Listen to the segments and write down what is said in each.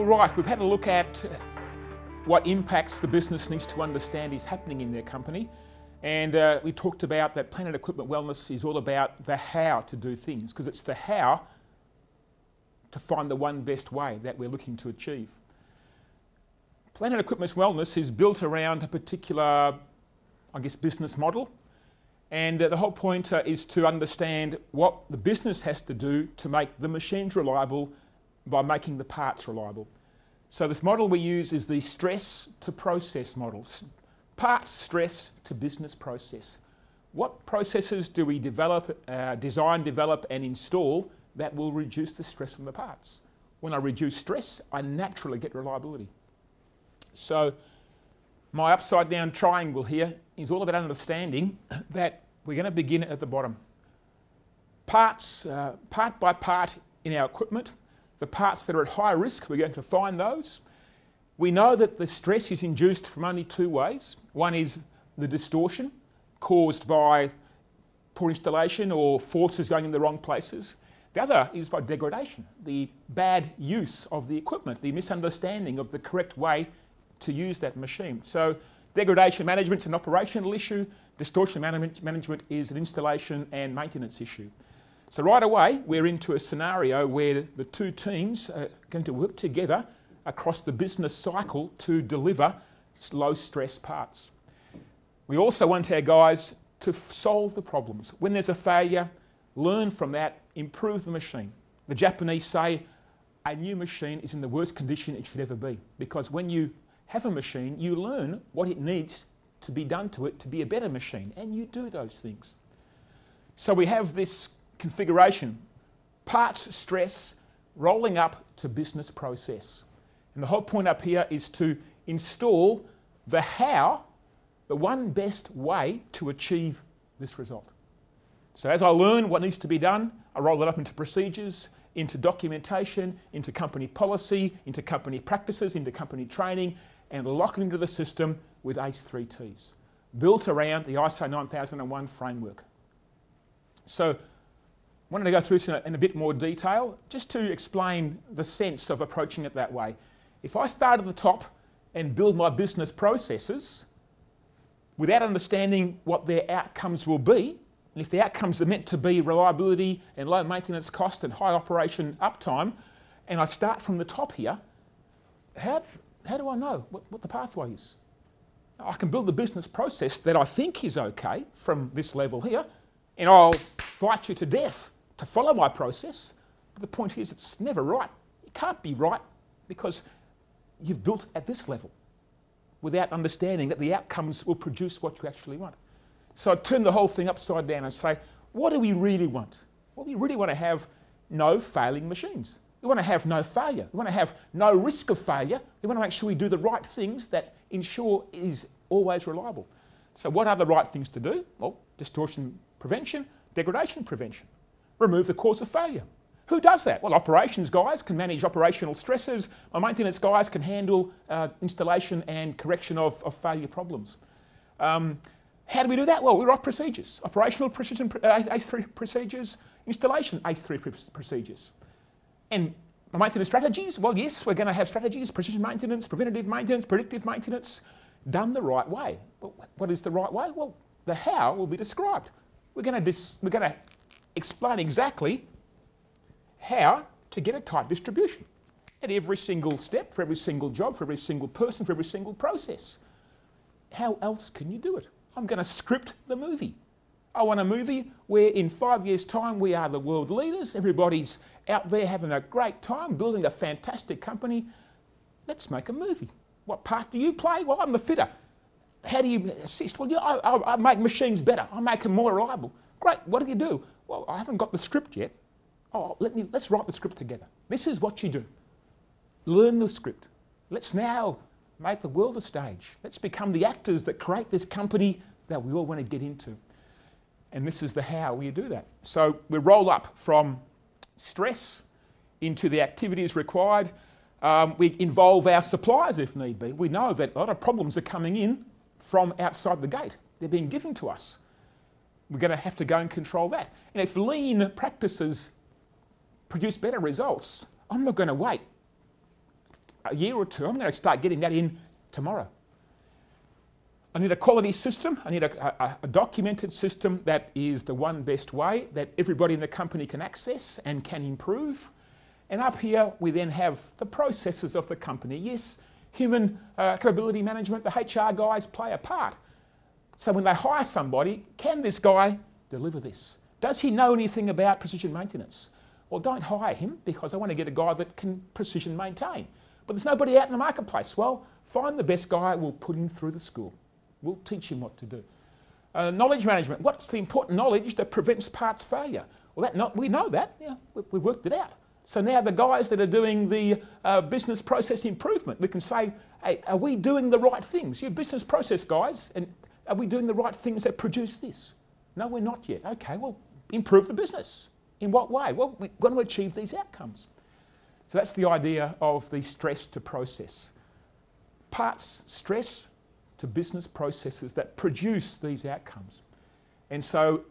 All right, we've had a look at what impacts the business needs to understand is happening in their company. And uh, we talked about that Plant and Equipment Wellness is all about the how to do things, because it's the how to find the one best way that we're looking to achieve. Plant and Equipment Wellness is built around a particular, I guess, business model. And uh, the whole point uh, is to understand what the business has to do to make the machines reliable by making the parts reliable. So this model we use is the stress to process model. Parts stress to business process. What processes do we develop, uh, design, develop and install that will reduce the stress on the parts? When I reduce stress, I naturally get reliability. So my upside down triangle here is all about understanding that we're going to begin at the bottom. Parts, uh, part by part in our equipment, the parts that are at high risk, we're going to find those. We know that the stress is induced from only two ways. One is the distortion caused by poor installation or forces going in the wrong places. The other is by degradation, the bad use of the equipment, the misunderstanding of the correct way to use that machine. So degradation management is an operational issue, distortion management, is an installation and maintenance issue. So right away, we're into a scenario where the two teams are going to work together across the business cycle to deliver low stress parts. We also want our guys to solve the problems. When there's a failure, learn from that, improve the machine. The Japanese say a new machine is in the worst condition it should ever be because when you have a machine, you learn what it needs to be done to it to be a better machine, and you do those things. So we have this configuration, parts stress rolling up to business process. And the whole point up here is to install the how, the one best way to achieve this result. So as I learn what needs to be done, I roll it up into procedures, into documentation, into company policy, into company practices, into company training, and lock it into the system with ACE3Ts, built around the ISO 9001 framework. So wanted to go through this in a, in a bit more detail, just to explain the sense of approaching it that way. If I start at the top and build my business processes without understanding what their outcomes will be, and if the outcomes are meant to be reliability and low maintenance cost and high operation uptime, and I start from the top here, how, how do I know what, what the pathway is? I can build the business process that I think is okay from this level here, and I'll fight you to death to follow my process. But the point is, it's never right. It can't be right because you've built at this level without understanding that the outcomes will produce what you actually want. So I turn the whole thing upside down and say, what do we really want? Well, we really want to have no failing machines. We want to have no failure. We want to have no risk of failure. We want to make sure we do the right things that ensure it is always reliable. So what are the right things to do? Well, distortion prevention, degradation prevention. Remove the cause of failure. Who does that? Well, operations guys can manage operational stresses. My maintenance guys can handle uh, installation and correction of, of failure problems. Um, how do we do that? Well, we write procedures. Operational precision, uh, ACE3 procedures, installation ACE3 procedures. And maintenance strategies? Well, yes, we're going to have strategies, precision maintenance, preventative maintenance, predictive maintenance, done the right way. Well, what is the right way? Well, the how will be described. We're going to, we're going to explain exactly how to get a tight distribution at every single step, for every single job, for every single person, for every single process. How else can you do it? I'm going to script the movie. I want a movie where in five years' time we are the world leaders, everybody's out there having a great time, building a fantastic company. Let's make a movie. What part do you play? Well, I'm the fitter. How do you assist? Well, yeah, I, I, I make machines better. I make them more reliable. Great. What do you do? Well, I haven't got the script yet. Oh, let me, let's write the script together. This is what you do. Learn the script. Let's now make the world a stage. Let's become the actors that create this company that we all want to get into. And this is the how we do that. So we roll up from stress into the activities required. Um, we involve our suppliers if need be. We know that a lot of problems are coming in from outside the gate. They're being given to us. We're going to have to go and control that. And if lean practices produce better results, I'm not going to wait a year or two. I'm going to start getting that in tomorrow. I need a quality system. I need a, a, a, documented system that is the one best way that everybody in the company can access and can improve. And up here, we then have the processes of the company. Yes, human uh, capability management, the HR guys play a part. So when they hire somebody, can this guy deliver this? Does he know anything about precision maintenance? Well, don't hire him because I want to get a guy that can precision maintain. But there's nobody out in the marketplace. Well, find the best guy, we'll put him through the school. We'll teach him what to do. Uh, knowledge management. What's the important knowledge that prevents parts failure? Well, that not, we know that. Yeah, we, we, worked it out. So now the guys that are doing the uh, business process improvement, we can say, hey, are we doing the right things? You business process guys, and are we doing the right things that produce this? No, we're not yet. Okay, well, improve the business. In what way? Well, we're going to achieve these outcomes. So that's the idea of the stress to process. Parts stress to business processes that produce these outcomes. And so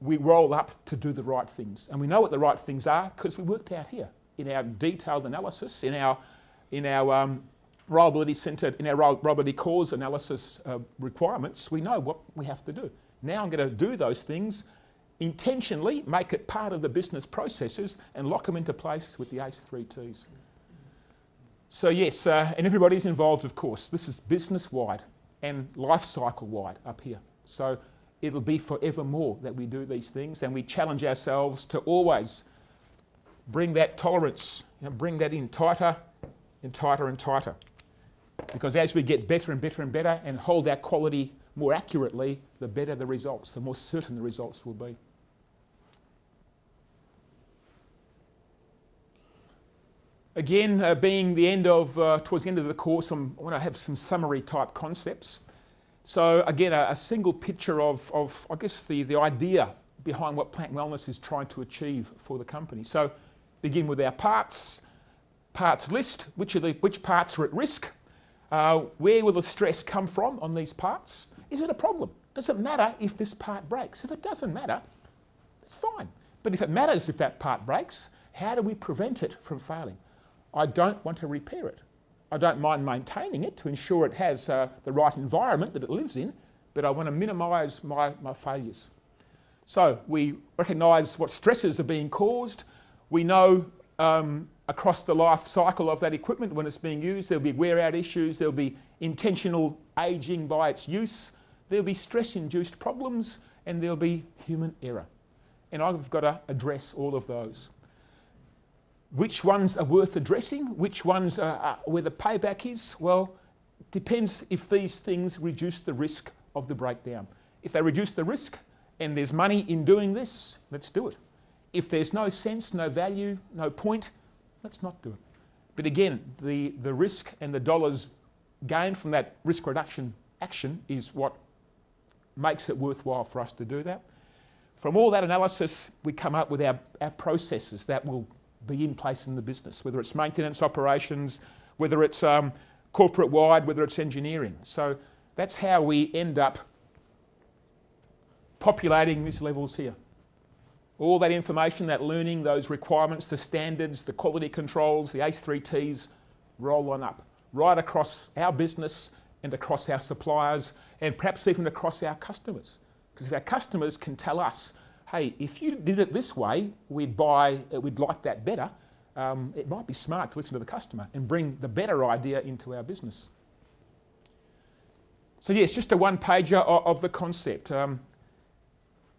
we roll up to do the right things. And we know what the right things are because we worked out here in our detailed analysis, in our, in our um, reliability centred, in our reliability cause analysis uh, requirements, we know what we have to do. Now I'm going to do those things intentionally, make it part of the business processes and lock them into place with the ACE3Ts. So yes, uh, and everybody's involved, of course. This is business-wide and life cycle-wide up here. So it'll be forevermore that we do these things and we challenge ourselves to always bring that tolerance, know, bring that in tighter and tighter and tighter. Because as we get better and better and better and hold our quality more accurately, the better the results, the more certain the results will be. Again, uh, being the end of, uh, towards the end of the course, I'm, i want to have some summary type concepts. So again, a, a, single picture of, of, I guess, the, the idea behind what Plant Wellness is trying to achieve for the company. So begin with our parts, parts list, which, are the, which parts are at risk, uh, where will the stress come from on these parts? Is it a problem? Does it matter if this part breaks? If it doesn't matter, it's fine. But if it matters if that part breaks, how do we prevent it from failing? I don't want to repair it. I don't mind maintaining it to ensure it has uh, the right environment that it lives in, but I want to minimise my, my failures. So we recognise what stresses are being caused. We know um, across the life cycle of that equipment when it's being used, there'll be wear out issues, there'll be intentional ageing by its use, there'll be stress induced problems, and there'll be human error. And I've got to address all of those. Which ones are worth addressing? Which ones are, are where the payback is? Well, depends if these things reduce the risk of the breakdown. If they reduce the risk and there's money in doing this, let's do it. If there's no sense, no value, no point, let's not do it. But again, the, the risk and the dollars gained from that risk reduction action is what makes it worthwhile for us to do that. From all that analysis, we come up with our, our processes that will be in place in the business, whether it's maintenance operations, whether it's um, corporate wide, whether it's engineering. So that's how we end up populating these levels here. All that information, that learning, those requirements, the standards, the quality controls, the ACE3Ts roll on up right across our business and across our suppliers and perhaps even across our customers. Because if our customers can tell us hey, if you did it this way, we'd buy, uh, we'd like that better. Um, it might be smart to listen to the customer and bring the better idea into our business. So yes, just a one pager of, of, the concept. Um,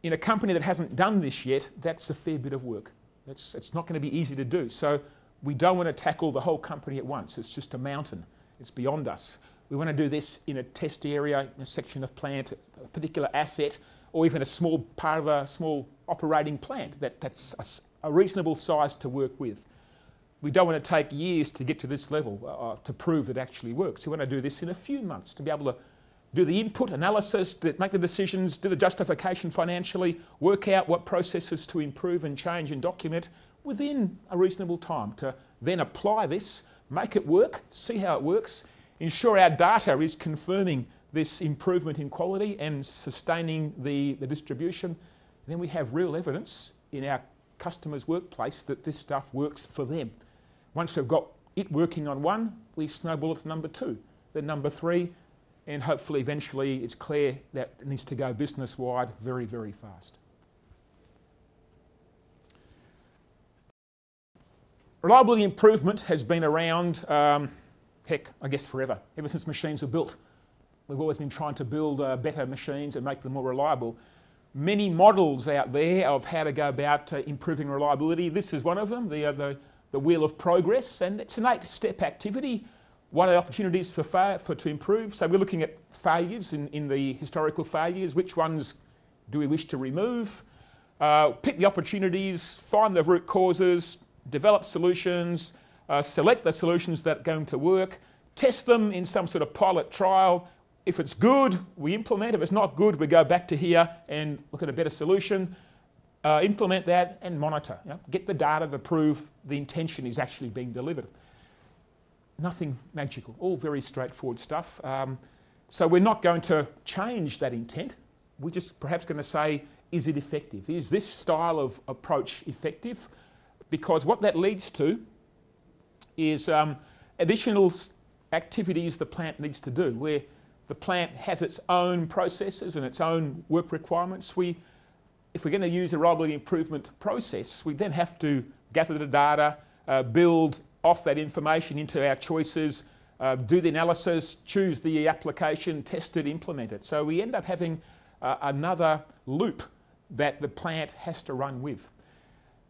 in a company that hasn't done this yet, that's a fair bit of work. It's, it's not going to be easy to do. So we don't want to tackle the whole company at once. It's just a mountain. It's beyond us. We want to do this in a test area, a section of plant, a particular asset, or even a small part of a small operating plant that, that's a, a reasonable size to work with. We don't want to take years to get to this level uh, to prove it actually works. We want to do this in a few months to be able to do the input analysis, make the decisions, do the justification financially, work out what processes to improve and change and document within a reasonable time to then apply this, make it work, see how it works, ensure our data is confirming this improvement in quality and sustaining the, the distribution, then we have real evidence in our customers' workplace that this stuff works for them. Once we've got it working on one, we snowball it to number two, then number three, and hopefully eventually it's clear that it needs to go business wide very, very fast. Reliability improvement has been around, um, heck, I guess forever, ever since machines were built. We've always been trying to build uh, better machines and make them more reliable. Many models out there of how to go about uh, improving reliability. This is one of them, the, uh, the, the wheel of progress, and it's an eight-step activity. What are the opportunities for, for to improve? So we're looking at failures in, in the historical failures. Which ones do we wish to remove? Uh, pick the opportunities, find the root causes, develop solutions, uh, select the solutions that are going to work, test them in some sort of pilot trial, if it's good, we implement. If it's not good, we go back to here and look at a better solution, uh, implement that and monitor. Get the data to prove the intention is actually being delivered. Nothing magical, all very straightforward stuff. Um, so we're not going to change that intent. We're just perhaps going to say, is it effective? Is this style of approach effective? Because what that leads to is um, additional activities the plant needs to do. Where the plant has its own processes and its own work requirements. We, if we're going to use a reliability improvement process, we then have to gather the data, uh, build off that information into our choices, uh, do the analysis, choose the application, test it, implement it. So we end up having uh, another loop that the plant has to run with.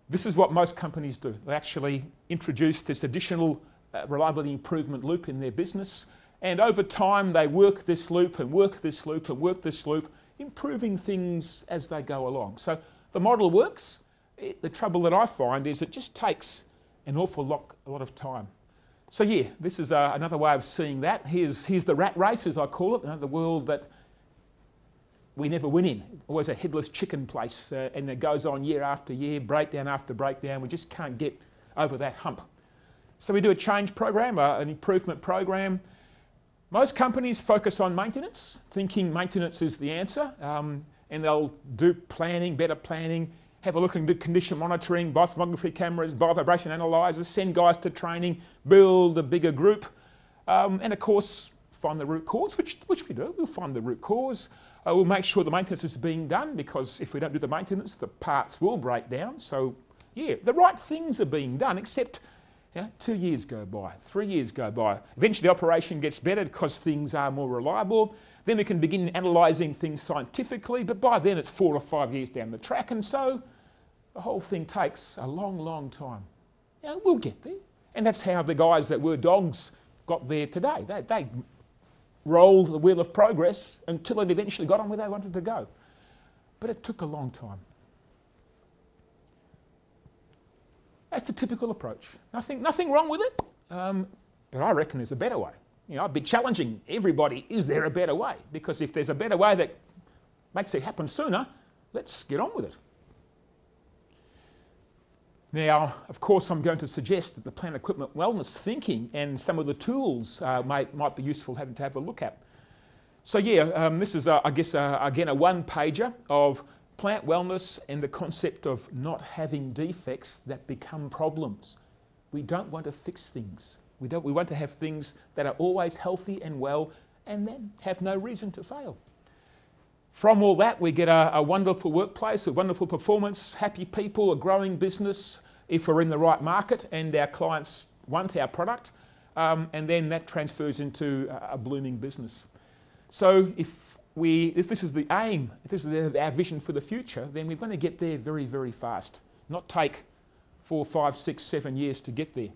This is what most companies do. They actually introduce this additional uh, reliability improvement loop in their business. And over time, they work this loop and work this loop and work this loop, improving things as they go along. So the model works. It, the trouble that I find is it just takes an awful lot, a lot of time. So yeah, this is uh, another way of seeing that. Here's, here's the rat race, as I call it, you know, the world that we never win in. Always a headless chicken place, uh, and it goes on year after year, breakdown after breakdown. We just can't get over that hump. So we do a change program, uh, an improvement program. Most companies focus on maintenance, thinking maintenance is the answer, um, and they'll do planning, better planning, have a look do condition monitoring, buy thermography cameras, buy vibration analyzers, send guys to training, build a bigger group, um, and of course, find the root cause, which, which we do. We'll find the root cause. Uh, we'll make sure the maintenance is being done because if we don't do the maintenance, the parts will break down. So, yeah, the right things are being done, except yeah, two years go by, three years go by. Eventually, the operation gets better because things are more reliable. Then we can begin analysing things scientifically, but by then it's four or five years down the track, and so the whole thing takes a long, long time. We'll get there. And that's how the guys that were dogs got there today. They, they rolled the wheel of progress until it eventually got on where they wanted to go. But it took a long time. That's the typical approach. Nothing, nothing wrong with it, um, but I reckon there's a better way. You know, I'd be challenging everybody, is there a better way? Because if there's a better way that makes it happen sooner, let's get on with it. Now, of course, I'm going to suggest that the plant equipment wellness thinking and some of the tools uh, might, might be useful having to have a look at. So yeah, um, this is, uh, I guess, uh, again, a one-pager of plant wellness and the concept of not having defects that become problems. We don't want to fix things. We, don't, we want to have things that are always healthy and well and then have no reason to fail. From all that, we get a, a wonderful workplace, a wonderful performance, happy people, a growing business if we're in the right market and our clients want our product, um, and then that transfers into a, blooming business. So if we, if this is the aim, if this is our vision for the future, then we're going to get there very, very fast, not take four, five, six, seven years to get there.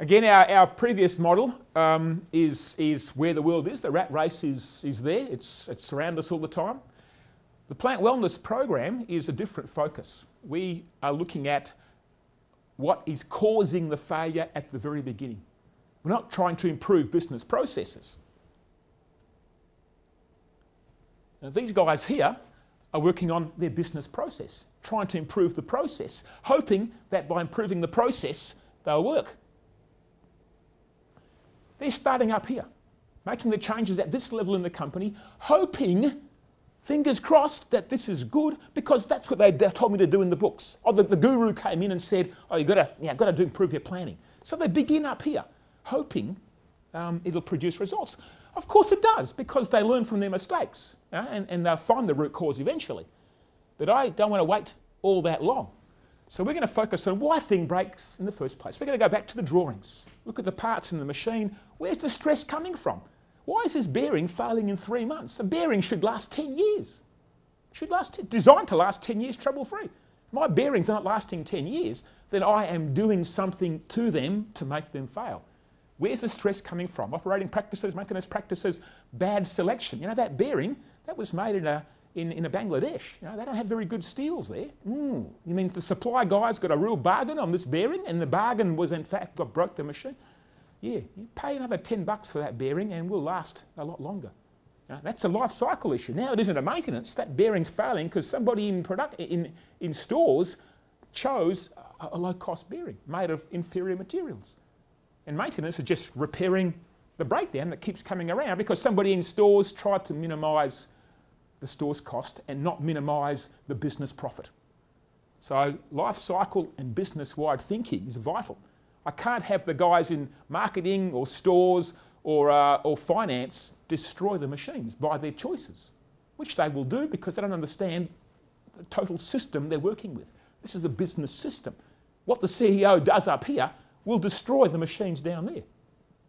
Again, our, our previous model um, is, is where the world is. The rat race is, is there, it's, it's around us all the time. The plant wellness program is a different focus. We are looking at what is causing the failure at the very beginning. We're not trying to improve business processes. Now, these guys here are working on their business process, trying to improve the process, hoping that by improving the process, they'll work. They're starting up here, making the changes at this level in the company, hoping Fingers crossed that this is good because that's what they told me to do in the books. Or the, guru came in and said, "Oh, you've got to, yeah, got to improve your planning." So they begin up here, hoping um, it'll produce results. Of course, it does because they learn from their mistakes uh, and, and they'll find the root cause eventually. But I don't want to wait all that long. So we're going to focus on why thing breaks in the first place. We're going to go back to the drawings. Look at the parts in the machine. Where's the stress coming from? Why is this bearing failing in three months? A bearing should last 10 years. Should last, designed to last 10 years trouble free. My bearings aren't lasting 10 years, then I am doing something to them to make them fail. Where's the stress coming from? Operating practices, maintenance practices, bad selection. You know, that bearing, that was made in a, in, in a Bangladesh. You know, they don't have very good steels there. Mm. You mean the supply guy's got a real bargain on this bearing and the bargain was in fact what broke the machine? Yeah, you pay another 10 bucks for that bearing and will last a lot longer. That's a life cycle issue. Now it isn't a maintenance, that bearing's failing because somebody in, product, in, in stores chose a, a low cost bearing made of inferior materials. And maintenance is just repairing the breakdown that keeps coming around because somebody in stores tried to minimise the store's cost and not minimise the business profit. So life cycle and business-wide thinking is vital. I can't have the guys in marketing or stores or, uh, or finance destroy the machines by their choices, which they will do because they don't understand the total system they're working with. This is a business system. What the CEO does up here will destroy the machines down there.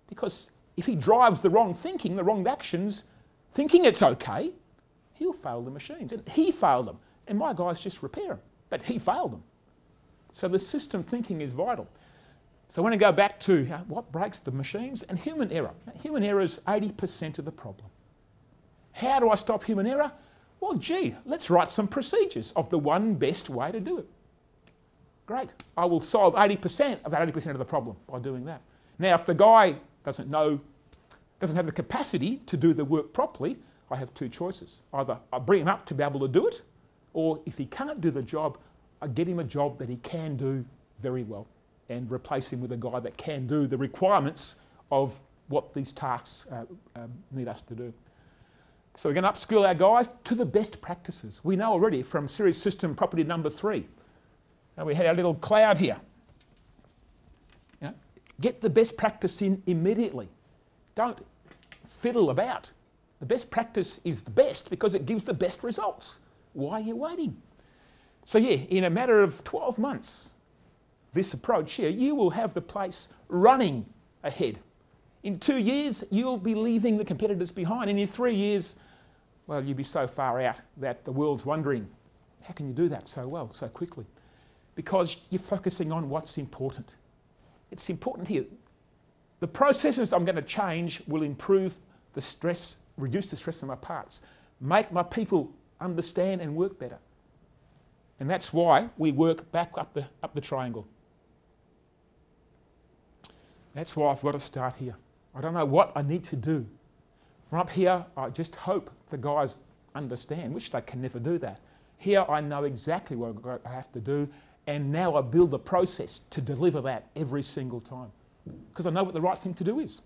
Because if he drives the wrong thinking, the wrong actions, thinking it's okay, he'll fail the machines. And he failed them. And my guys just repair them. But he failed them. So the system thinking is vital. So I want to go back to uh, what breaks the machines and human error. Human error is 80% of the problem. How do I stop human error? Well, gee, let's write some procedures of the one best way to do it. Great. I will solve 80% of that 80% of the problem by doing that. Now, if the guy doesn't know, doesn't have the capacity to do the work properly, I have two choices. Either I bring him up to be able to do it, or if he can't do the job, I get him a job that he can do very well and replace him with a guy that can do the requirements of what these tasks uh, um, need us to do. So we're going to upskill our guys to the best practices. We know already from series system property number three and we had our little cloud here. You know, get the best practice in immediately. Don't fiddle about. The best practice is the best because it gives the best results. Why are you waiting? So yeah, in a matter of 12 months, this approach here, you will have the place running ahead. In two years, you'll be leaving the competitors behind. And in three years, well, you'll be so far out that the world's wondering, how can you do that so well, so quickly? because you're focusing on what's important. It's important here. The processes I'm going to change will improve the stress, reduce the stress on my parts, make my people understand and work better. And that's why we work back up the, up the triangle. That's why I've got to start here. I don't know what I need to do. From up here, I just hope the guys understand, which they can never do that. Here, I know exactly what I have to do, and now I build a process to deliver that every single time because I know what the right thing to do is.